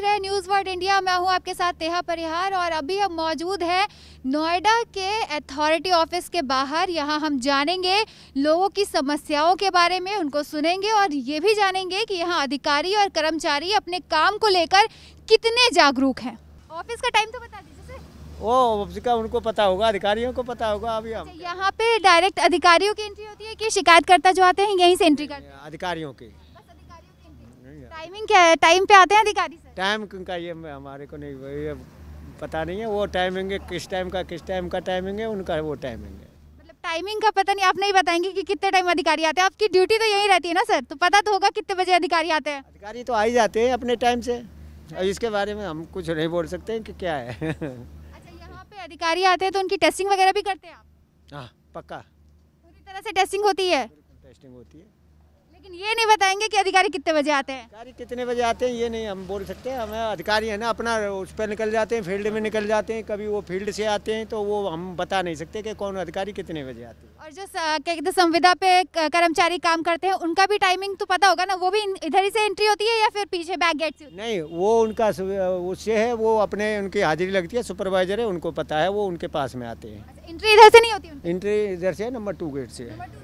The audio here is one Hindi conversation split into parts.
देख रहे हैं न्यूज़ वर्ल्ड इंडिया। मैं हूँ आपके साथ तेहा परिहार और अभी हम मौजूद हैं नोएडा के अथॉरिटी ऑफ़िस के बाहर। यहाँ हम जानेंगे लोगों की समस्याओं के बारे में उनको सुनेंगे और ये भी जानेंगे कि यहाँ अधिकारी और कर्मचारी अपने काम को लेकर कितने जागरूक हैं। ऑफ़िस का टाइम तो बता दीजिए वो उसका उनको पता होगा अधिकारियों को पता होगा अभी हम। अच्छा, यहाँ पे डायरेक्ट अधिकारियों की एंट्री होती है कि शिकायतकर्ता जो आते हैं यहीं से एंट्री करते हैं अधिकारियों की। बस अधिकारियों की टाइमिंग क्या है? टाइम पे आते हैं अधिकारी सर? टाइम का ये हमारे को नहीं वही अब पता नहीं है वो टाइमिंग है किस टाइम का किस टाइम का टाइमिंग है उनका वो टाइमिंग है। मतलब टाइमिंग का पता नहीं आप नहीं बताएँगे कि कितने टाइम अधिकारी आते हैं। आपकी ड्यूटी तो यही रहती है ना सर तो पता तो होगा कितने बजे अधिकारी आते हैं। अधिकारी तो आ ही जाते हैं अपने टाइम से। और इसके बारे में हम कुछ नहीं बोल सकते हैं कि क्या है। अच्छा यहाँ पे अधिकारी आते हैं तो उनकी टेस्टिंग वगैरह भी करते हैं आप? हाँ पक्का। पूरी तरह से टेस्टिंग होती है? टेस्टिंग होती है। लेकिन ये नहीं बताएँगे कि अधिकारी कितने बजे आते हैं। अधिकारी कितने बजे आते हैं ये नहीं हम बोल सकते। हमें अधिकारी है ना अपना उस पर निकल जाते हैं फ़ील्ड में निकल जाते हैं कभी वो फ़ील्ड से आते हैं तो वो हम बता नहीं सकते कि कौन अधिकारी कितने बजे आते हैं। और जो क्या कहते संविदा पे कर्मचारी काम करते हैं उनका भी टाइमिंग तो पता होगा ना वो भी इधर ही से एंट्री होती है या फिर पीछे बैक गेट से नहीं वो उनका उससे है वो अपने उनकी हाजिरी लगती है सुपरवाइजर है उनको पता है वो उनके पास में आते हैं। एंट्री इधर से नहीं होती एंट्री इधर से नंबर टू गेट से नंबर टू गेट से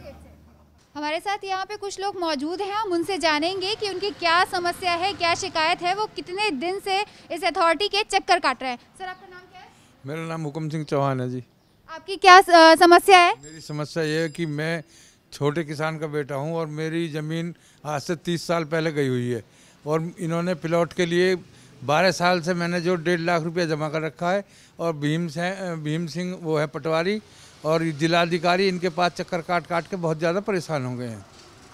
हमारे साथ यहाँ पे कुछ लोग मौजूद हैं। हम उनसे जानेंगे कि उनकी क्या समस्या है क्या शिकायत है। वो कितने दिन से इस अथॉरिटी के चक्कर काट रहे हैं। सर आपका नाम क्या है? मेरा नाम हुक्म सिंह चौहान है जी। आपकी क्या समस्या है? मेरी समस्या ये है कि मैं छोटे किसान का बेटा हूँ और मेरी ज़मीन आज से तीस साल पहले गई हुई है और इन्होंने प्लॉट के लिए बारह साल से मैंने जो डेढ़ लाख रुपया जमा कर रखा है और भीम से भीम सिंह वो है पटवारी और जिलाधिकारी इनके पास चक्कर काट काट के बहुत ज़्यादा परेशान हो गए हैं।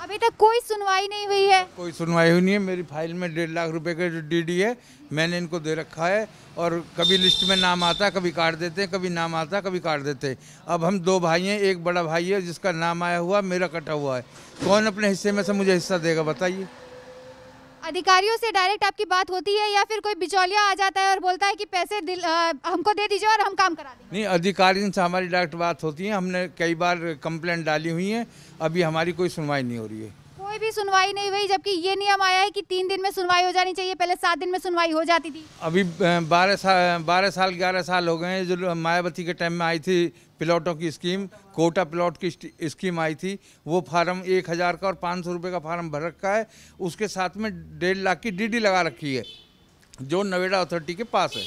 अभी तक कोई सुनवाई नहीं हुई है। कोई सुनवाई हुई नहीं है। मेरी फ़ाइल में डेढ़ लाख रुपए का जो डीडी है मैंने इनको दे रखा है और कभी लिस्ट में नाम आता है कभी काट देते हैं कभी नाम आता है कभी काट देते हैं। अब हम दो भाई हैं एक बड़ा भाई है जिसका नाम आया हुआ मेरा कटा हुआ है। कौन अपने हिस्से में से मुझे हिस्सा देगा बताइए। अधिकारियों से डायरेक्ट आपकी बात होती है या फिर कोई बिचौलिया आ जाता है और बोलता है कि पैसे दिल, आ, हमको दे दीजिए और हम काम करा देंगे। नहीं अधिकारियों से हमारी डायरेक्ट बात होती है। हमने कई बार कंप्लेंट डाली हुई है। अभी हमारी कोई सुनवाई नहीं हो रही है। कोई भी सुनवाई नहीं हुई जबकि ये नियम आया है कि तीन दिन में सुनवाई हो जानी चाहिए। पहले सात दिन में सुनवाई हो जाती थी। अभी बारह साल बारह साल ग्यारह साल हो गए हैं। जो मायावती के टाइम में आई थी प्लॉटों की स्कीम कोटा प्लॉट की स्कीम आई थी वो फार्म एक हज़ार का और पाँच सौ का फार्म भर रखा है। उसके साथ में डेढ़ लाख की डीडी लगा रखी है जो नोएडा अथॉरिटी के पास है।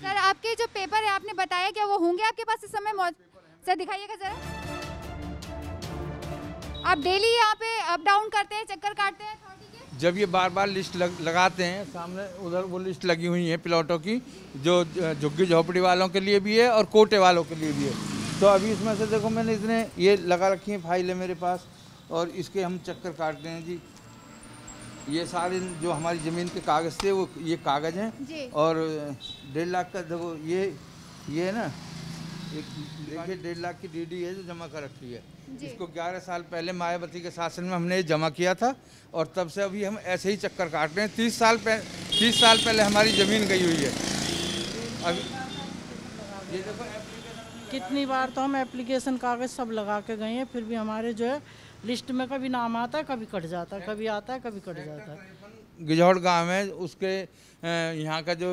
सर आपके जो पेपर है आपने बताया क्या वो होंगे आपके पास इस समय? सर दिखाइएगा जरा। आप डेली यहाँ पे अप डाउन करते हैं चक्कर काटते हैं जब ये बार बार लिस्ट लग, लगाते हैं सामने उधर वो लिस्ट लगी हुई है प्लॉटों की जो झुग्गी झोपड़ी वालों के लिए भी है और कोटे वालों के लिए भी है। तो अभी इसमें से देखो मैंने इतने ये लगा रखी है फ़ाइल है मेरे पास और इसके हम चक्कर काटते हैं जी। ये सारे जो हमारी ज़मीन के कागज़ थे वो ये कागज़ हैं और डेढ़ लाख का देखो ये ये है ना एक देखिए डेढ़ लाख की डीडी है जो जमा कर रखी है। इसको 11 साल पहले मायावती के शासन में हमने जमा किया था और तब से अभी हम ऐसे ही चक्कर काट रहे हैं। तीस साल पहले तीस साल पहले हमारी ज़मीन गई हुई है। अभी ये देखो कितनी बार तो हम एप्लीकेशन कागज़ सब लगा के गए हैं फिर भी हमारे जो है लिस्ट में कभी नाम आता है कभी कट जाता है कभी आता है कभी कट जाता है। गिजौड़ गाँव है उसके यहाँ का जो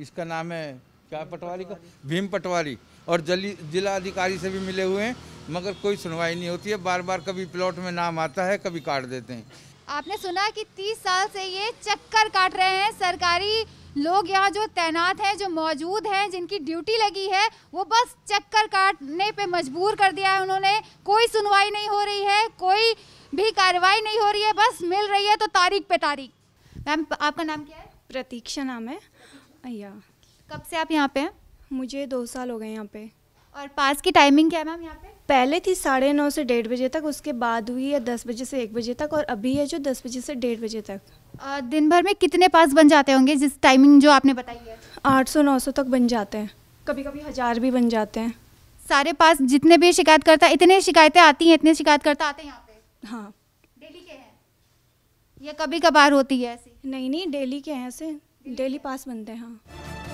इसका नाम है क्या पटवारी का? भीम पटवारी। और जली जिला अधिकारी से भी मिले हुए हैं मगर कोई सुनवाई नहीं होती है। बार बार कभी प्लॉट में नाम आता है कभी काट देते हैं। आपने सुना कि 30 साल से ये चक्कर काट रहे हैं। सरकारी लोग यहाँ जो तैनात हैं जो मौजूद हैं जिनकी ड्यूटी लगी है वो बस चक्कर काटने पे मजबूर कर दिया है उन्होंने। कोई सुनवाई नहीं हो रही है कोई भी कार्रवाई नहीं हो रही है बस मिल रही है तो तारीख पे तारीख। मैम आपका नाम क्या है? प्रतीक्षा नाम है। अय्या। कब से आप यहाँ पे हैं? मुझे दो साल हो गए यहाँ पे। और पास की टाइमिंग क्या है मैम यहाँ पे? पहले थी साढ़े नौ से डेढ़ बजे तक उसके बाद हुई है दस बजे से एक बजे तक और अभी है जो दस बजे से डेढ़ बजे तक। अ, दिन भर में कितने पास बन जाते होंगे? जिस टाइमिंग जो आपने बताई है। आठ सौ नौ सौ तक बन जाते हैं। कभी कभी हज़ार भी बन जाते हैं। सारे पास जितने भी शिकायत करता इतने शिकायतें आती हैं इतने शिकायत करता आते हैं यहाँ पे? हाँ। डेली के हैं? या कभी कभार होती है ऐसी? नहीं नहीं डेली के हैं ऐसे। डेली पास बनते हैं हाँ।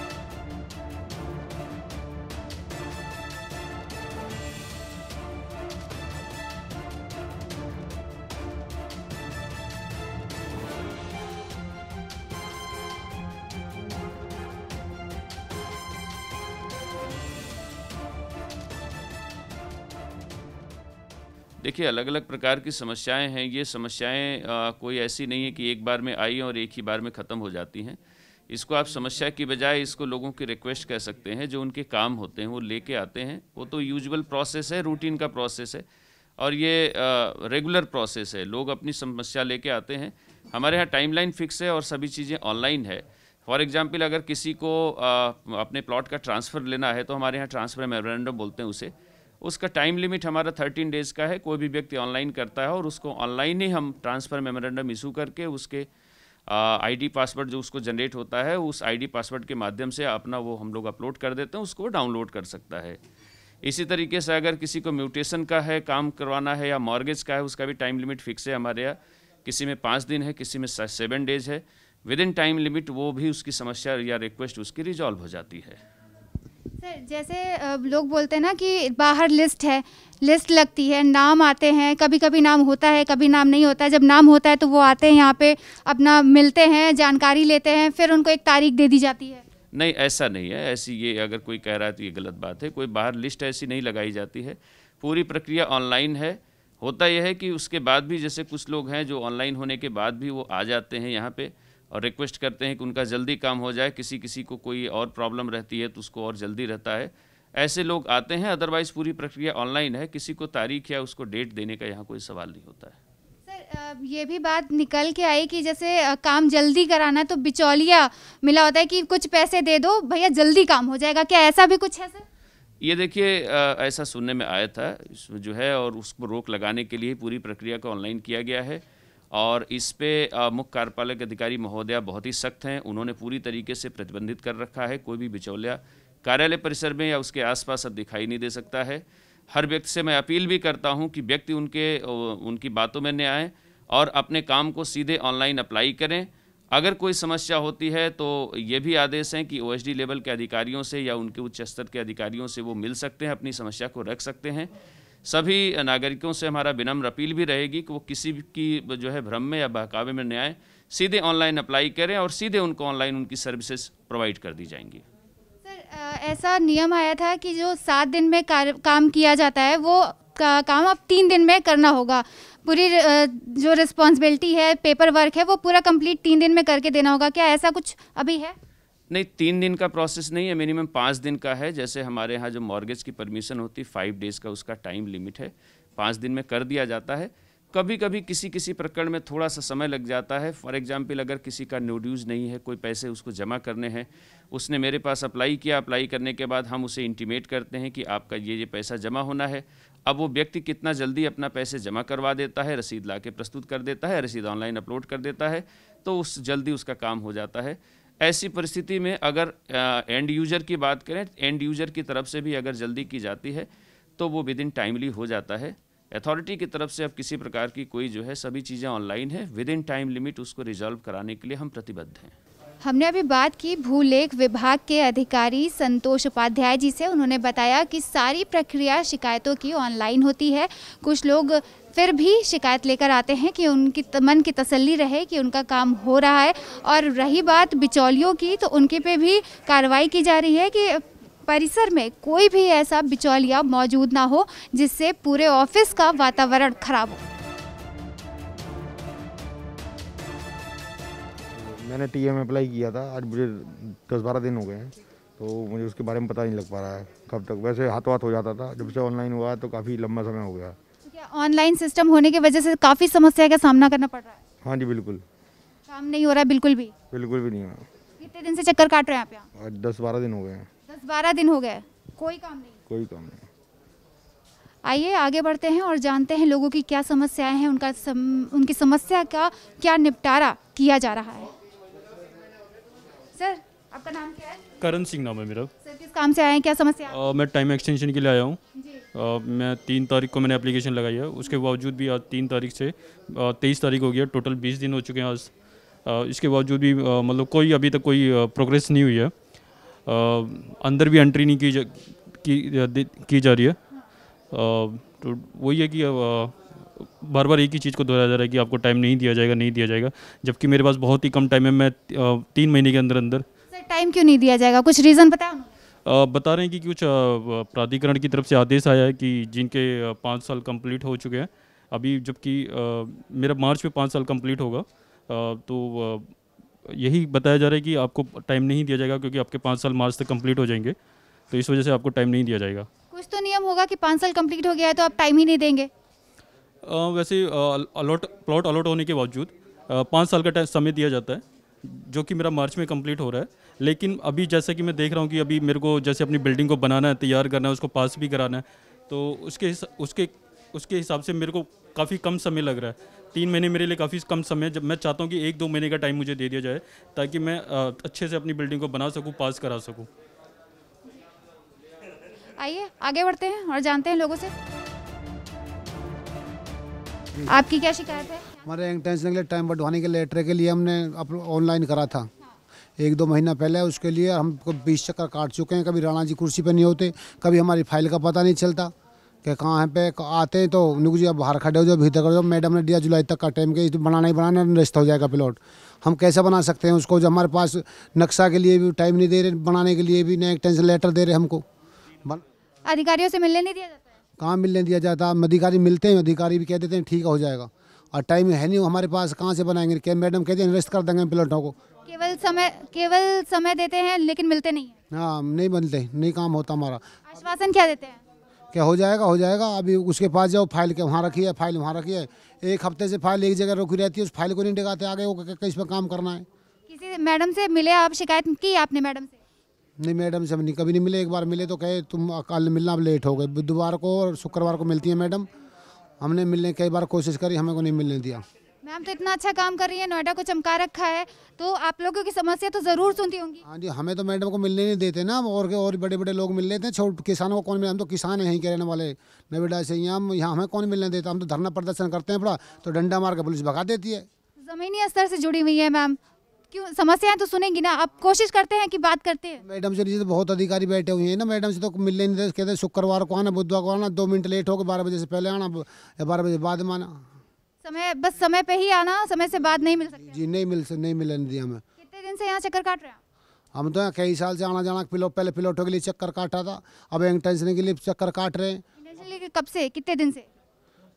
देखिए अलग अलग प्रकार की समस्याएँ हैं। ये समस्याएँ आ, कोई ऐसी नहीं है कि एक बार में आई और एक ही बार में ख़त्म हो जाती हैं। इसको आप समस्या की बजाय इसको लोगों की रिक्वेस्ट कह सकते हैं जो उनके काम होते हैं वो लेके आते हैं। वो तो यूजुअल प्रोसेस है रूटीन का प्रोसेस है। और ये रेगुलर प्रोसेस है। लोग अपनी समस्या लेके आते हैं। हमारे यहाँ टाइमलाइन फिक्स है और सभी चीज़ें ऑनलाइन है। फॉर एग्ज़ाम्पल अगर किसी को आ, अपने प्लॉट का ट्रांसफ़र लेना है तो हमारे यहाँ ट्रांसफ़र मेमोरेंडम बोलते हैं उसे। उसका टाइम लिमिट हमारा थर्टीन डेज़ का है, कोई भी व्यक्ति ऑनलाइन करता है और उसको ऑनलाइन ही हम ट्रांसफ़र मेमोरेंडम इशू करके उसके आईडी पासवर्ड जो उसको जनरेट होता है, उस आईडी पासवर्ड के माध्यम से अपना वो हम लोग अपलोड कर देते हैं, उसको डाउनलोड कर सकता है। इसी तरीके से अगर किसी को म्यूटेशन का है, काम करवाना है या मॉर्गेज का है, उसका भी टाइम लिमिट फिक्स है हमारे यहाँ। किसी में पाँच दिन है, किसी में सेवन डेज़ है। विद इन टाइम लिमिट वो भी उसकी समस्या या रिक्वेस्ट उसकी रिजॉल्व हो जाती है। सर, जैसे लोग बोलते हैं ना कि बाहर लिस्ट है, लिस्ट लगती है, नाम आते हैं कभी कभी नाम होता है, कभी नाम नहीं होता है। जब नाम होता है तो वो आते हैं यहाँ पे, अपना मिलते हैं, जानकारी लेते हैं, फिर उनको एक तारीख दे दी जाती है। नहीं, ऐसा नहीं है। ऐसी ये अगर कोई कह रहा है तो ये गलत बात है। कोई बाहर लिस्ट ऐसी नहीं लगाई जाती है। पूरी प्रक्रिया ऑनलाइन है। होता यह है कि उसके बाद भी जैसे कुछ लोग हैं जो ऑनलाइन होने के बाद भी वो आ जाते हैं यहाँ पे। और रिक्वेस्ट करते हैं कि उनका जल्दी काम हो जाए किसी किसी को कोई और प्रॉब्लम रहती है तो उसको और जल्दी रहता है। ऐसे लोग आते हैं अदरवाइज़ पूरी प्रक्रिया ऑनलाइन है किसी को तारीख या उसको डेट देने का यहाँ कोई सवाल नहीं होता है। सर ये भी बात निकल के आई कि जैसे काम जल्दी कराना है तो बिचौलिया मिला होता है कि कुछ पैसे दे दो भैया जल्दी काम हो जाएगा। क्या ऐसा भी कुछ है सर? ये देखिए ऐसा सुनने में आया था जो है और उसको रोक लगाने के लिए पूरी प्रक्रिया को ऑनलाइन किया गया है। और इस पे मुख्य कार्यपालक अधिकारी महोदया बहुत ही सख्त हैं। उन्होंने पूरी तरीके से प्रतिबंधित कर रखा है। कोई भी बिचौलिया कार्यालय परिसर में या उसके आसपास अब दिखाई नहीं दे सकता है। हर व्यक्ति से मैं अपील भी करता हूँ कि व्यक्ति उनके उनकी बातों में न आए और अपने काम को सीधे ऑनलाइन अप्लाई करें। अगर कोई समस्या होती है तो ये भी आदेश हैं कि ओ लेवल के अधिकारियों से या उनके उच्च स्तर के अधिकारियों से वो मिल सकते हैं, अपनी समस्या को रख सकते हैं। सभी नागरिकों से हमारा विनम्र अपील भी रहेगी कि वो किसी की जो है भ्रम में या बहकावे में न्याय सीधे ऑनलाइन अप्लाई करें और सीधे उनको ऑनलाइन उनकी सर्विसेज़ प्रोवाइड कर दी जाएँगी। सर ऐसा नियम आया था कि जो सात दिन में काम किया जाता है वो का, काम अब तीन दिन में करना होगा। पूरी जो रिस्पॉन्सिबिलिटी है पेपर वर्क है वो पूरा कंप्लीट तीन दिन में करके देना होगा। क्या ऐसा कुछ अभी है? नहीं, तीन दिन का प्रोसेस नहीं है मिनिमम पाँच दिन का है। जैसे हमारे यहाँ जो मॉर्गेज की परमिशन होती है फाइव डेज़ का उसका टाइम लिमिट है। पाँच दिन में कर दिया जाता है। कभी कभी किसी किसी प्रकरण में थोड़ा सा समय लग जाता है। फॉर एग्जांपल अगर किसी का नो ड्यूज़ नहीं है, कोई पैसे उसको जमा करने हैं, उसने मेरे पास अप्लाई किया। अप्लाई करने के बाद हम उसे इंटीमेट करते हैं कि आपका ये ये पैसा जमा होना है। अब वो व्यक्ति कितना जल्दी अपना पैसे जमा करवा देता है, रसीद ला के प्रस्तुत कर देता है, रसीद ऑनलाइन अपलोड कर देता है तो उस जल्दी उसका काम हो जाता है। ऐसी परिस्थिति में अगर एंड यूज़र की बात करें एंड यूज़र की तरफ़ से भी अगर जल्दी की जाती है तो वो विद इन टाइमली हो जाता है। अथॉरिटी की तरफ़ से अब किसी प्रकार की कोई जो है, सभी चीज़ें ऑनलाइन है। विद इन टाइम लिमिट उसको रिजॉल्व कराने के लिए हम प्रतिबद्ध हैं। हमने अभी बात की भूलेख विभाग के अधिकारी संतोष उपाध्याय जी से। उन्होंने बताया कि सारी प्रक्रिया शिकायतों की ऑनलाइन होती है। कुछ लोग फिर भी शिकायत लेकर आते हैं कि उनकी मन की तसल्ली रहे, कि उनका काम हो रहा है। और रही बात बिचौलियों की तो उनके पे भी कार्रवाई की जा रही है कि परिसर में कोई भी ऐसा बिचौलिया मौजूद ना हो, जिससे पूरे ऑफ़िस का वातावरण खराब हो। मैंने टी में अप्लाई किया था, आज मुझे दस बारह दिन हो गए हैं तो मुझे उसके बारे में पता नहीं लग पा रहा है कब तक। वैसे हाथों हाथ हो जाता था, जब से ऑनलाइन हुआ तो काफ़ी लंबा समय हो गया। ऑनलाइन सिस्टम होने की वजह से काफ़ी समस्या का सामना करना पड़ रहा है? हाँ जी बिल्कुल। काम नहीं हो रहा है बिल्कुल भी? बिल्कुल भी नहीं हो कितने दिन से चक्कर काट रहे हैं आप यहाँ? दस बारह दिन हो गए दस बारह दिन हो गए कोई काम नहीं? कोई काम नहीं। आइए आगे बढ़ते हैं और जानते हैं लोगों की क्या समस्याएँ हैं उनका सम, उनकी समस्या का क्या निपटारा किया जा रहा है। सर आपका नाम क्या है? करण सिंह नाम है मेरा। सर किस काम से आए हैं? क्या समस्या आ, मैं टाइम एक्सटेंशन के लिए आया हूँ। मैं तीन तारीख को मैंने एप्लीकेशन लगाई है। उसके बावजूद भी आज तीन तारीख से तेईस तारीख हो गया टोटल बीस दिन हो चुके हैं आज। आ, इसके बावजूद भी मतलब कोई अभी तक कोई प्रोग्रेस नहीं हुई है। आ, अंदर भी एंट्री नहीं की जा की, की जा रही है। तो वही है कि बार बार एक ही चीज़ को दोहराया जा रहा है कि आपको टाइम नहीं दिया जाएगा नहीं दिया जाएगा। जबकि मेरे पास बहुत ही कम टाइम है। मैं तीन महीने के अंदर अंदर टाइम क्यों नहीं दिया जाएगा? कुछ रीज़न अ, बता रहे हैं कि कुछ प्राधिकरण की तरफ़ से आदेश आया है कि जिनके पाँच साल कंप्लीट हो चुके हैं अभी जबकि मेरा मार्च में पाँच साल कंप्लीट होगा तो यही बताया जा रहा है कि आपको टाइम नहीं दिया जाएगा क्योंकि आपके पाँच साल मार्च तक कंप्लीट हो जाएँगे तो इस वजह से आपको टाइम नहीं दिया जाएगा। कुछ तो नियम होगा कि पाँच साल कंप्लीट हो गया है तो आप टाइम ही नहीं देंगे। वैसे अलॉट प्लॉट अलॉट होने के बावजूद पाँच साल का समय दिया जाता है जो कि मेरा मार्च में कंप्लीट हो रहा है। लेकिन अभी जैसा कि मैं देख रहा हूँ कि अभी मेरे को जैसे अपनी बिल्डिंग को बनाना है, तैयार करना है, उसको पास भी कराना है तो उसके उसके उसके हिसाब से मेरे को काफ़ी कम समय लग रहा है। तीन महीने मेरे लिए काफ़ी कम समय। जब मैं चाहता हूँ कि एक दो महीने का टाइम मुझे दे दिया जाए, ताकि मैं अच्छे से अपनी बिल्डिंग को बना सकूँ पास करा सकूँ। आइए, आगे बढ़ते हैं और जानते हैं लोगों से। आपकी क्या शिकायत है? हमारे इंटेंशन के लिए टाइम बढ़वाने के लेटर के लिए हमने ऑनलाइन करा था। एक दो महीना पहले उसके लिए हमको बीस चक्कर काट चुके हैं। कभी राणा जी कुर्सी पर नहीं होते कभी हमारी फ़ाइल का पता नहीं चलता कि कहाँ है पे आते हैं तो नुक जी अब बाहर खड़े हो जाओ भीतर कर जाओ। मैडम ने दिया जुलाई तक का टाइम के तो बनाना ही बनाना रिश्ता हो जाएगा प्लॉट हम कैसे बना सकते हैं उसको? जब हमारे पास नक्शा के लिए भी टाइम नहीं दे रहे बनाने के लिए भी नए टेंशन लेटर दे रहे हमको। अधिकारियों से मिलने नहीं दिया जाता कहाँ मिलने दिया जाता? हम अधिकारी मिलते हैं अधिकारी भी कह देते हैं ठीक हो जाएगा। और टाइम है नहीं हमारे पास कहाँ से बनाएँगे? क्या मैडम कहते हैं इन्वेस्ट कर देंगे प्लॉटों को। केवल समय केवल समय देते हैं लेकिन मिलते नहीं हाँ। नहीं बनते नहीं काम होता हमारा। आश्वासन क्या देते हैं? क्या हो जाएगा हो जाएगा। अभी उसके पास जाओ फ़ाइल के वहाँ रखी है फ़ाइल वहाँ रखी है। एक हफ़्ते से फ़ाइल एक जगह रुकी रहती है उस फ़ाइल को नहीं दिखाते आगे वो क- किस पर काम करना है? किसी मैडम से मिले आप शिकायत की आपने मैडम से? नहीं मैडम से नहीं कभी नहीं मिले। एक बार मिले तो कहे तुम कल मिलना लेट हो गए। बुधवार को और शुक्रवार को मिलती है मैडम। हमने मिलने कई बार कोशिश करी हमें को नहीं मिलने दिया। मैम तो इतना अच्छा काम कर रही है नोएडा को चमका रखा है तो आप लोगों की समस्या तो ज़रूर सुनती होंगी। हाँ जी हमें तो मैडम को मिलने नहीं देते ना और के और बड़े बड़े लोग मिल लेते हैं छोट किसानों को कौन मिले हम तो किसान हैं यहीं के रहने वाले नोएडा से यहाँ हम यहाँ हमें कौन मिलने देता हम तो धरना प्रदर्शन करते हैं बड़ा तो डंडा मार के पुलिस भगा देती है। ज़मीनी स्तर से जुड़ी हुई है मैम। क्यों? समस्याएँ तो सुनेंगी ना? आप कोशिश करते हैं कि बात करते हैं। मैडम से नीचे तो बहुत अधिकारी बैठे हुए हैं ना मैडम से तो मिलने नहीं देते कहते शुक्रवार को आना बुधवार को आना दो मिनट लेट हो गए बारह बजे से पहले आना या बारह बजे बाद में आना। समय बस समय पे ही आना समय से बाद नहीं मिल सकते। जी नहीं मिल नहीं मिलने दिया हमें। कितने दिन से यहाँ चक्कर काट रहे हैं हम तो यहाँ कई साल से आना जाना पिलो पहले पिलोटों के लिए चक्कर काटा था अब टेंशन के लिए चक्कर काट रहे हैं। कब से? कितने दिन से?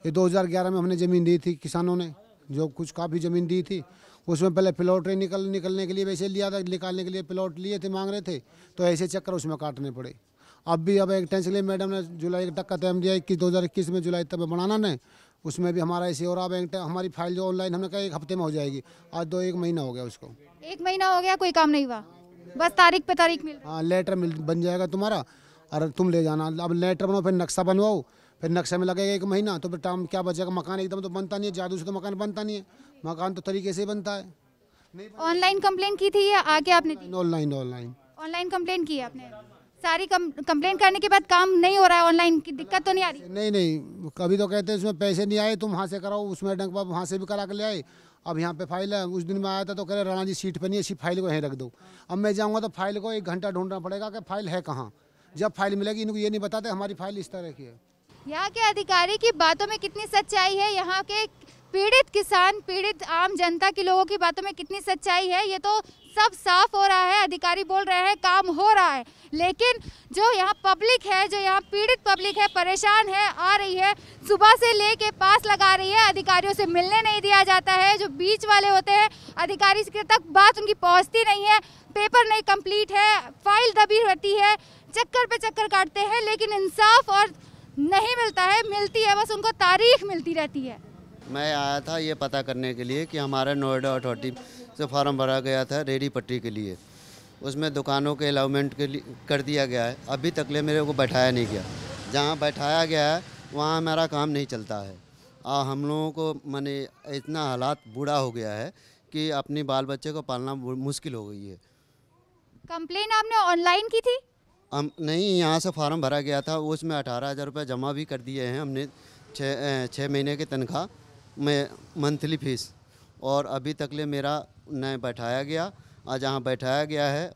ये 2011 में हमने ज़मीन दी थी किसानों ने जो कुछ काफ़ी ज़मीन दी थी। उसमें पहले प्लॉट निकल निकलने के लिए वैसे लिया था निकालने के लिए प्लॉट लिए थे मांग रहे थे तो ऐसे चक्कर उसमें काटने पड़े। अब भी अब एक टेंशन लिए मैडम ने जुलाई तक का टाइम दिया इक्कीस दो हज़ार इक्कीस में जुलाई तक बनाना ने उसमें भी हमारा ऐसे हो रहा अब एक हमारी फ़ाइल जो ऑनलाइन हमने कहा एक हफ़्ते में हो जाएगी। आज दो एक महीना हो गया उसको। एक महीना हो गया कोई काम नहीं हुआ। बस तारीख पे तारीख मिल हाँ लेटर मिल बन जाएगा तुम्हारा और तुम ले जाना। अब लेटर बनाओ फिर नक्शा बनवाओ फिर नक्शे में लगेगा एक महीना तो फिर टाइम क्या बचेगा? मकान एकदम तो बनता नहीं है जादू से तो मकान बनता नहीं है। मकान तो तरीके से बनता है। ऑनलाइन कंप्लेन की थी या आके आपने ऑनलाइन ऑनलाइन ऑनलाइन कंप्लेन की है आपने। सारी कंप्लेन करने के बाद काम नहीं हो रहा है ऑनलाइन की दिक्कत तो नहीं आ रही? नहीं नहीं। कभी तो कहते हैं उसमें पैसे नहीं आए तुम वहाँ से कराओ उसमें मैडम के पास वहाँ से भी करा के ले आए। अब यहाँ पे फ़ाइल है उस दिन में आया था तो कह रहे राणा जी सीट पर नहीं है इसी फ़ाइल को यहीं रख दो। अब मैं जाऊँगा तो फ़ाइल को एक घंटा ढूंढना पड़ेगा कि फ़ाइल है कहाँ। जब फ़ाइल मिलेगी इनको ये नहीं बताते हमारी फ़ाइल इस तरह की है। यहाँ के अधिकारी की बातों में कितनी सच्चाई है? यहाँ के पीड़ित किसान, पीड़ित आम जनता के लोगों की बातों में कितनी सच्चाई है? ये तो सब साफ़ हो रहा है, अधिकारी बोल रहे हैं काम हो रहा है। लेकिन जो यहाँ पब्लिक है, जो यहाँ पीड़ित पब्लिक है, परेशान है, आ रही है, सुबह से ले के पास लगा रही है, अधिकारियों से मिलने नहीं दिया जाता है। जो बीच वाले होते हैं, अधिकारी के तक बात उनकी पहुँचती नहीं है, पेपर नहीं कंप्लीट है, फ़ाइल दबी रहती है, चक्कर पे चक्कर काटते हैं, लेकिन इंसाफ और नहीं मिलता है मिलती है बस उनको तारीख मिलती रहती है। मैं आया था ये पता करने के लिए कि हमारा नोएडा अथॉरिटी से फॉर्म भरा गया था रेडी पट्टी के लिए। उसमें दुकानों के अलाउमेंट के लिए कर दिया गया है। अभी तक ले मेरे को बैठाया नहीं गया। जहाँ बैठाया गया है वहाँ मेरा काम नहीं चलता है। और हम लोगों को मैंने इतना हालात बुरा हो गया है कि अपनी बाल बच्चे को पालना मुश्किल हो गई है। कंप्लेन आपने ऑनलाइन की थी? हम नहीं यहाँ से फॉर्म भरा गया था उसमें अठारह हज़ार रुपये जमा भी कर दिए हैं हमने छः छः महीने की तनख्वाह में मंथली फ़ीस। और अभी तक ले मेरा न बैठाया गया और जहाँ बैठाया गया है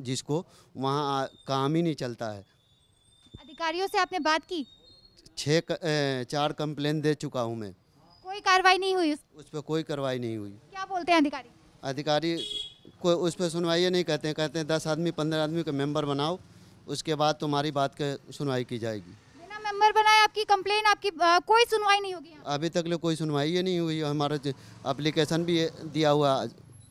जिसको वहाँ काम ही नहीं चलता है। अधिकारियों से आपने बात की? छः चार कंप्लेन दे चुका हूँ मैं। कोई कार्रवाई नहीं हुई उस उस पर कोई कार्रवाई नहीं हुई। क्या बोलते हैं अधिकारी? अधिकारी कोई उस पर सुनवाई नहीं कहते हैं कहते हैं दस आदमी पंद्रह आदमी का मेंबर बनाओ उसके बाद तुम्हारी बात की सुनवाई की जाएगी। बिना मेंबर बनाए आपकी कंप्लेन आपकी अ, कोई सुनवाई नहीं होगी अभी तक ले कोई सुनवाई ही नहीं हुई हमारा एप्लीकेशन भी दिया हुआ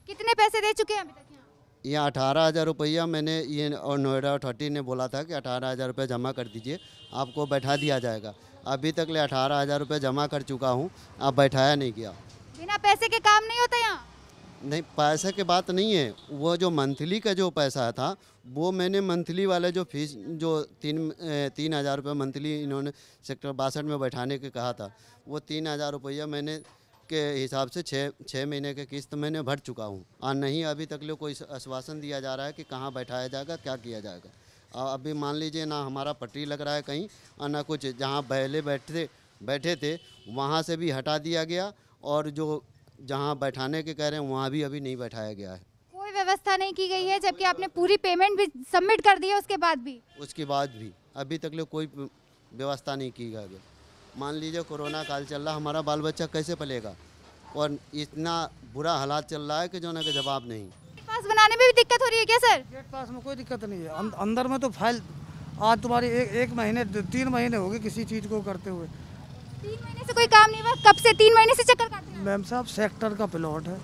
कितने पैसे दे चुके हैं अभी तक यहाँ? यहाँ अठारह हज़ार रुपया मैंने ये और नोएडा अथॉरिटी ने बोला था कि अठारह हज़ार रुपये जमा कर दीजिए आपको बैठा दिया जाएगा। अभी तक ले अठारह हज़ार रुपये जमा कर चुका हूँ आप बैठाया नहीं गया बिना पैसे के काम नहीं होता यहाँ? नहीं, पैसे की बात नहीं है। वो जो मंथली का जो पैसा था, वो मैंने मंथली वाले जो फ़ीस, जो तीन तीन हज़ार रुपये मंथली इन्होंने सेक्टर बासठ में बैठाने के कहा था, वो तीन हज़ार रुपया मैंने के हिसाब से छः छः महीने के किस्त मैंने भर चुका हूँ। और नहीं, अभी तक ले कोई आश्वासन दिया जा रहा है कि कहाँ बैठाया जाएगा, क्या किया जाएगा। और अभी मान लीजिए ना हमारा पटरी लग रहा है कहीं, और ना कुछ, जहाँ पहले बैठते, बैठे थे, वहाँ से भी हटा दिया गया, और जो जहाँ बैठाने के कह रहे हैं वहाँ भी अभी नहीं बैठाया गया है। कोई व्यवस्था नहीं की गई है जबकि आपने पूरी पेमेंट भी सबमिट कर दी है उसके बाद भी? उसके बाद भी अभी तक ले कोई व्यवस्था नहीं की गई मान लीजिए कोरोना काल चल रहा हमारा बाल बच्चा कैसे पलेगा? और इतना बुरा हालात चल रहा है कि जो ना का जवाब नहीं। पास बनाने में भी दिक्कत हो रही है क्या सर? गेट पास में कोई दिक्कत नहीं है। अं- अंदर में तो फ़ाइल आज तुम्हारी एक एक महीने तीन महीने हो गए किसी चीज़ को करते हुए। तीन महीने से कोई काम नहीं हुआ। कब से तीन महीने से चक्कर काट रहे मैम साहब सेक्टर का प्लॉट है।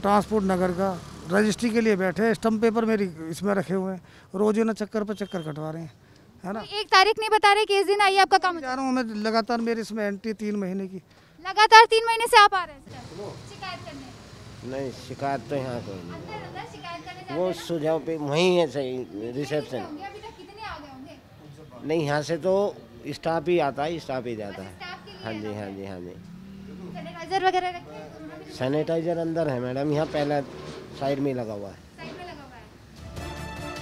ट्रांसपोर्ट नगर का। रजिस्ट्री के लिए बैठे हैं। स्टम्प पेपर मेरी इसमें रखे हुए हैं। रोज ना चक्कर पर चक्कर कटवा रहे हैं। है ना? एक तारीख नहीं बता रहे कि इस दिन आइए आपका काम? जा रहा हूँ मैं लगातार मेरी इसमें एंट्री तीन महीने की। लगातार तीन महीने से आप आ रहे हैं शिकायत करने? नहीं शिकायत तो यहाँ कोई नहीं। वो सुझाव पे वहीं है सही रिसेप्शन। होंगे अभी तक कितने आ गए होंगे? नहीं यहाँ से तो स्टाफ ही आता है स्टाफ ही। जाता है हाँ जी हाँ जी हाँ जी। सैनिटाइजर वगैरह रखे हैं? भी सैनिटाइजर अंदर है मैडम यहाँ पहला साइड में लगा हुआ है। साइड में लगा हुआ है।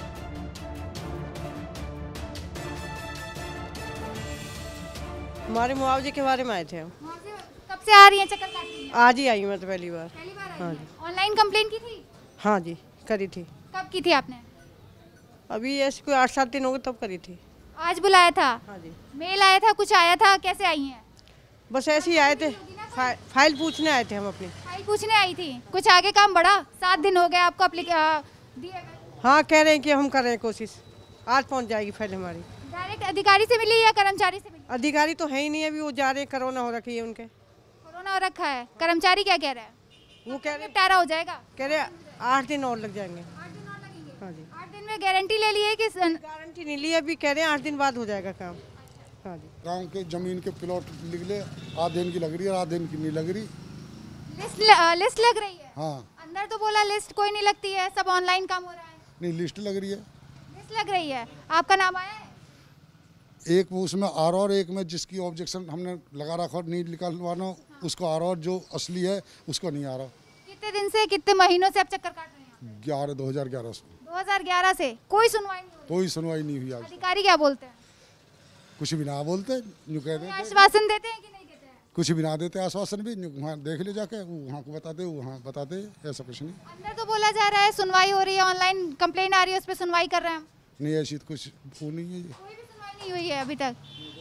हमारे मुआवजे के बारे में आए थे कब से आ रही हैं चक्कर काटती हैं आज ही आई मैं तो पहली बार। पहली बार हाँ? जी। ऑनलाइन कंप्लेन की थी? हाँ जी करी थी। कब की थी आपने? अभी ऐसे कोई आठ सात दिन हो गए तब करी थी। आज बुलाया था? हाँ जी। मेल आया था कुछ आया था कैसे आई हैं? बस ऐसे ही आए थे। फा, फ़ाइल पूछने आए थे हम अपनी। फ़ाइल पूछने आई थी? कुछ आगे काम बढ़ा? सात दिन हो गए आपको दिए हाँ कह रहे हैं कि हम कर रहे हैं कोशिश। आज पहुँच जाएगी फ़ाइल हमारी। डायरेक्ट अधिकारी से मिली या कर्मचारी से मिली? अधिकारी तो है ही नहीं अभी वो जा रहे हैं कोरोना हो रखी है उनके। कोरोना हो रखा है। कर्मचारी क्या कह रहा है? वो कह रहे निपटारा हो जाएगा? कह रहे आठ दिन और लग जाएँगे। हाँ जी। आठ दिन में गारंटी ले ली है कि गारंटी नहीं ली अभी कह रहे हैं आठ दिन बाद हो जाएगा काम। हाँ गाँव के ज़मीन के प्लॉट निकले आधे दिन की लग रही है आधे दिन की नहीं लग रही। लिस्ट ल, आ, लिस्ट लग रही है? हाँ। अंदर तो बोला लिस्ट कोई नहीं लगती है सब ऑनलाइन काम हो रहा है। नहीं लिस्ट लग रही है। लिस्ट लग रही है। आपका नाम आया है? एक वो उसमें आर और एक में जिसकी ऑब्जेक्शन हमने लगा रखा नहीं निकालवाना उसको आर और जो असली है उसको नहीं आ रहा। कितने दिन से कितने महीनों से आप चक्कर काट रहे हैं? ग्यारह दो हज़ार ग्यारह से। 2011 से। कोई सुनवाई नहीं कोई सुनवाई नहीं हुई अधिकारी क्या बोलते हैं? कुछ भी ना बोलते यूँ कह देते। आश्वासन देते हैं कि नहीं देते हैं? कुछ भी ना देते आश्वासन भी वहाँ देख ले जाके वो वहाँ को बताते वो वहाँ बताते ऐसा कुछ नहीं। अंदर तो बोला जा रहा है सुनवाई हो रही है ऑनलाइन कंप्लेन आ रही है उस पर सुनवाई कर रहे हैं नहीं ऐसी तो कुछ वो नहीं है कोई भी सुनवाई नहीं हुई है अभी तक।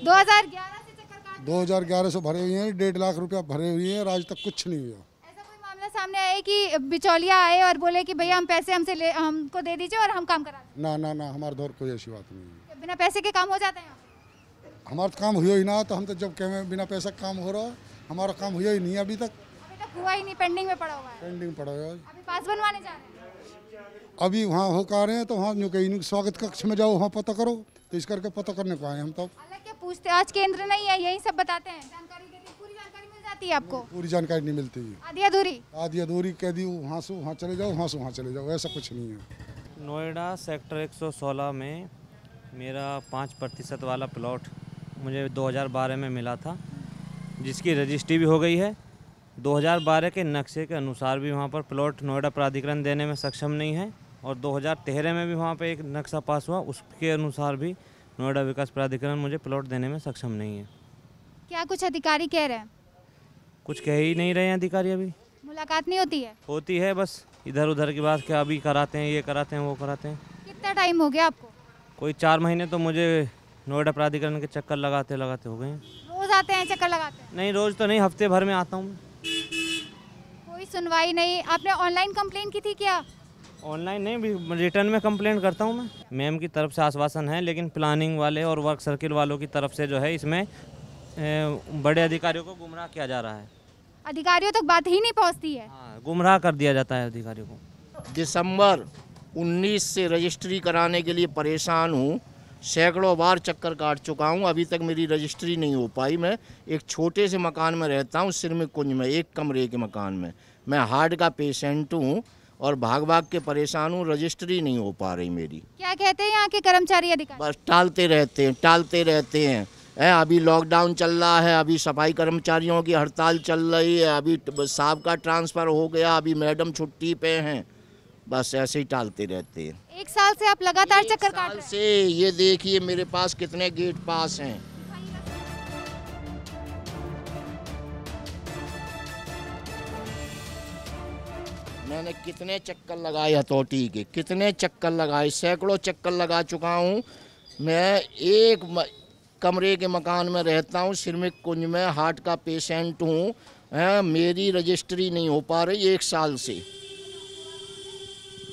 2011 से चक्कर काट दो हज़ार ग्यारह से भरे हुए हैं डेढ़ लाख रुपया भरे हुए हैं और आज तक कुछ नहीं हुआ। ऐसा कोई मामला सामने आया कि बिचौलिया आए और बोले कि भैया हम पैसे हमसे ले हमको दे दीजिए और हम काम करा ना ना ना हमारे दौर कोई ऐसी बात नहीं है। बिना पैसे के काम हो जाते हैं? हमारा तो काम हुआ ही ना तो हम तो जब कहे बिना पैसा का काम हो रहा है हमारा काम हुआ ही नहीं अभी तक। अभी तक हुआ ही नहीं पेंडिंग में पड़ा हुआ है। पेंडिंग पड़ा हुआ है। अभी पास बनवाने जा रहे हैं। अभी वहाँ हो का रहे हैं तो वहाँ यूँ कहीं स्वागत कक्ष में जाओ वहाँ पता करो। तो इस करके पता करने को आए हम तो। क्या पूछते आज केंद्र नहीं है यही सब बताते हैं। जानकारी देते पूरी जानकारी मिल जाती है आपको? पूरी जानकारी नहीं मिलती है। आधी अधूरी। आधी अधूरी कह दी वहाँ से वहाँ चले जाओ वहाँ से वहाँ चले जाओ ऐसा कुछ नहीं है। नोएडा सेक्टर 116 में मेरा पाँच प्रतिशत वाला प्लॉट मुझे 2012 में मिला था जिसकी रजिस्ट्री भी हो गई है। 2012 के नक्शे के अनुसार भी वहाँ पर प्लॉट नोएडा प्राधिकरण देने में सक्षम नहीं है और 2013 में भी वहाँ पर एक नक्शा पास हुआ उसके अनुसार भी नोएडा विकास प्राधिकरण मुझे प्लॉट देने में सक्षम नहीं है। क्या कुछ अधिकारी कह रहे हैं? कुछ कह ही नहीं रहे हैं अधिकारी अभी। मुलाकात नहीं होती है? होती है बस इधर उधर की बात क्या अभी कराते हैं ये कराते हैं वो कराते हैं। कितना टाइम हो गया आपको? कोई चार महीने तो मुझे नोएडा प्राधिकरण के चक्कर लगाते लगाते हो गए रोज आते हैं चक्कर लगाते हैं? नहीं रोज़ तो नहीं हफ़्ते भर में आता हूँ कोई सुनवाई नहीं। आपने ऑनलाइन कंप्लेन की थी क्या? ऑनलाइन नहीं भी रिटर्न में कंप्लेंट करता हूँ मैं। मैम की तरफ़ से आश्वासन है लेकिन प्लानिंग वाले और वर्क सर्किल वालों की तरफ़ से जो है इसमें बड़े अधिकारियों को गुमराह किया जा रहा है। अधिकारियों तक तो बात ही नहीं पहुँचती है। गुमराह कर दिया जाता है अधिकारियों को। दिसंबर 19 से रजिस्ट्री कराने के लिए परेशान हूँ। सैकड़ों बार चक्कर काट चुका हूँ। अभी तक मेरी रजिस्ट्री नहीं हो पाई। मैं एक छोटे से मकान में रहता हूँ सिर में कुंज में एक कमरे के मकान में। मैं हार्ट का पेशेंट हूँ और भाग भाग के परेशान हूँ रजिस्ट्री नहीं हो पा रही मेरी। क्या कहते हैं यहाँ के कर्मचारी अधिकारी? बस टालते रहते हैं टालते रहते हैं। है अभी लॉकडाउन चल रहा है अभी सफ़ाई कर्मचारियों की हड़ताल चल रही है अभी साहब का ट्रांसफ़र हो गया अभी मैडम छुट्टी पे हैं। बस ऐसे ही टालते रहते हैं। एक साल से आप लगातार चक्कर काट रहे हैं? से ये देखिए मेरे पास कितने गेट पास हैं। मैंने कितने चक्कर लगाए हथौटी के कितने चक्कर लगाए सैकड़ों चक्कर लगा चुका हूँ। मैं एक म, कमरे के मकान में रहता हूँ सिरमिक कुंज में हार्ट का पेशेंट हूँ मेरी रजिस्ट्री नहीं हो पा रही एक साल से।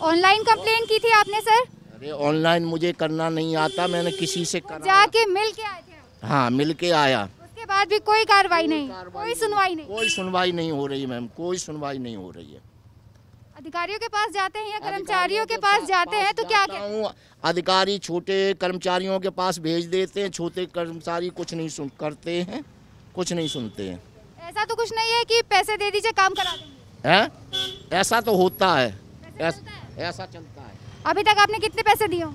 ऑनलाइन कंप्लेन की थी आपने सर अरे ऑनलाइन मुझे करना नहीं आता मैंने किसी से करा जाके मिल के आए थे। हाँ मिल के आया। उसके बाद भी कोई कार्रवाई नहीं कोई सुनवाई नहीं। कोई सुनवाई नहीं हो रही मैम कोई सुनवाई नहीं हो रही है। अधिकारियों के पास जाते हैं या कर्मचारियों के पास जाते हैं तो क्या हूँ। अधिकारी छोटे कर्मचारियों के पास भेज देते हैं छोटे कर्मचारी कुछ नहीं सुन करते हैं कुछ नहीं सुनते हैं। ऐसा तो कुछ नहीं है कि पैसे दे दीजिए काम करा देंगे। हैं? ऐसा तो होता है। ऐस, ऐसा चलता है। अभी तक आपने कितने पैसे दिए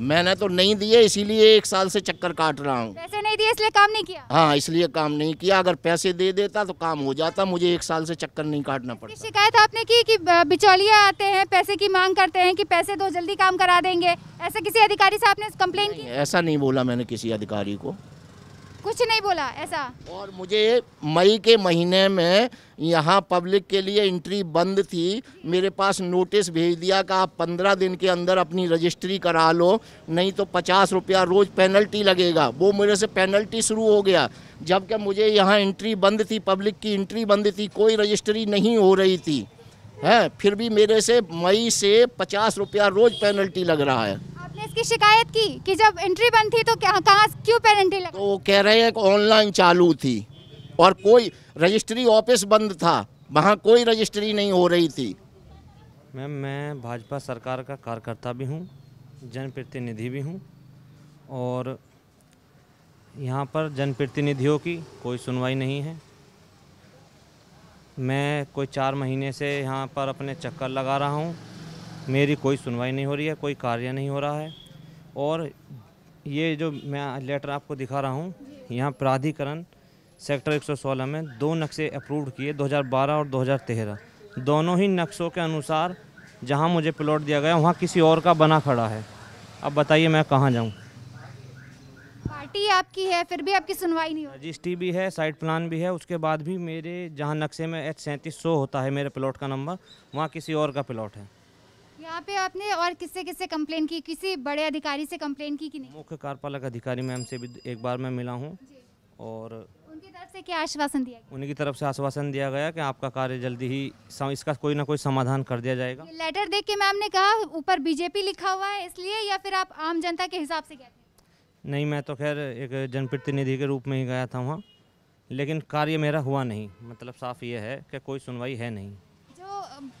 मैंने तो नहीं दिए इसीलिए एक साल से चक्कर काट रहा हूँ। पैसे नहीं दिए इसलिए काम नहीं किया? हाँ इसलिए काम नहीं किया। अगर पैसे दे देता तो काम हो जाता मुझे एक साल से चक्कर नहीं काटना पड़ता। शिकायत आपने की कि बिचौलिया आते हैं पैसे की मांग करते हैं कि पैसे दो जल्दी काम करा देंगे? ऐसे किसी अधिकारी से आपने कंप्लेन की? ऐसा नहीं बोला मैंने किसी अधिकारी को। कुछ नहीं बोला, ऐसा। और मुझे मई के महीने में यहाँ पब्लिक के लिए एंट्री बंद थी। मेरे पास नोटिस भेज दिया कि आप पंद्रह दिन के अंदर अपनी रजिस्ट्री करा लो, नहीं तो पचास रुपया रोज़ पेनल्टी लगेगा। वो मेरे से पेनल्टी शुरू हो गया, जबकि मुझे यहाँ एंट्री बंद थी, पब्लिक की एंट्री बंद थी, कोई रजिस्ट्री नहीं हो रही थी। है, फिर भी मेरे से मई से पचास रुपया रोज़ पेनल्टी लग रहा है। इसकी शिकायत की कि जब एंट्री बंद थी तो क्या कहाँ क्यों पेनल्टी लगा? तो वो कह रहे हैं ऑनलाइन चालू थी और कोई रजिस्ट्री ऑफ़िस बंद था वहाँ कोई रजिस्ट्री नहीं हो रही थी। मैम मैं भाजपा सरकार का कार्यकर्ता भी हूँ जनप्रतिनिधि भी हूँ और यहाँ पर जनप्रतिनिधियों की कोई सुनवाई नहीं है। मैं कोई चार महीने से यहाँ पर अपने चक्कर लगा रहा हूँ मेरी कोई सुनवाई नहीं हो रही है कोई कार्य नहीं हो रहा है। और ये जो मैं लेटर आपको दिखा रहा हूँ यहाँ प्राधिकरण सेक्टर 116 में दो नक्शे अप्रूव किए 2012 और 2013 दोनों ही नक्शों के अनुसार जहाँ मुझे प्लॉट दिया गया वहाँ किसी और का बना खड़ा है। अब बताइए मैं कहाँ जाऊँ? पार्टी आपकी है फिर भी आपकी सुनवाई नहीं हो रजिस्ट्री भी है साइट प्लान भी है उसके बाद भी मेरे जहाँ नक्शे में एच सैंतीस होता है मेरे प्लॉट का नंबर वहाँ किसी और का प्लॉट है। यहाँ पे आपने और किससे किससे कंप्लेन की? किसी बड़े अधिकारी से कंप्लेन की कि नहीं? मुख्य कार्यपालक अधिकारी मैम से भी एक बार मैं मिला हूँ और उनकी तरफ़ से क्या आश्वासन दिया गया? उन्हीं की तरफ़ से आश्वासन दिया गया कि आपका कार्य जल्दी ही सम- इसका कोई ना कोई समाधान कर दिया जाएगा। लेटर देख के मैम ने कहा ऊपर बीजेपी लिखा हुआ है इसलिए या फिर आप आम जनता के हिसाब से हैं? नहीं मैं तो खैर एक जनप्रतिनिधि के रूप में ही गया था वहाँ लेकिन कार्य मेरा हुआ नहीं। मतलब साफ़ ये है कि कोई सुनवाई है नहीं।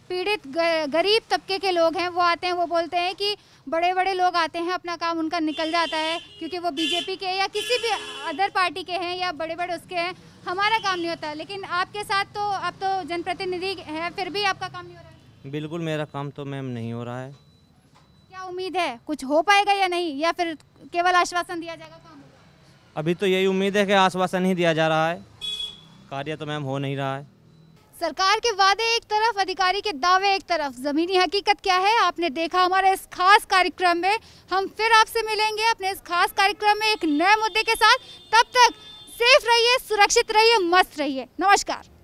पीड़ित गरीब तबके के लोग हैं वो आते हैं वो बोलते हैं कि बड़े बड़े लोग आते हैं अपना काम उनका निकल जाता है क्योंकि वो बीजेपी के या किसी भी अदर पार्टी के हैं या बड़े बड़े उसके हैं हमारा काम नहीं होता। लेकिन आपके साथ तो आप तो जनप्रतिनिधि हैं फिर भी आपका काम नहीं हो रहा है? बिल्कुल मेरा काम तो मैम नहीं हो रहा है। क्या उम्मीद है? कुछ हो पाएगा या नहीं? या फिर केवल आश्वासन दिया जाएगा काम अभी तो यही उम्मीद है कि आश्वासन ही दिया जा रहा है। कार्य तो मैम हो नहीं रहा है। सरकार के वादे एक तरफ़, अधिकारी के दावे एक तरफ़। जमीनी हकीकत क्या है? आपने देखा हमारे इस खास कार्यक्रम में। हम फिर आपसे मिलेंगे अपने इस खास कार्यक्रम में एक नए मुद्दे के साथ। तब तक सेफ़ रहिए, सुरक्षित रहिए, मस्त रहिए। नमस्कार।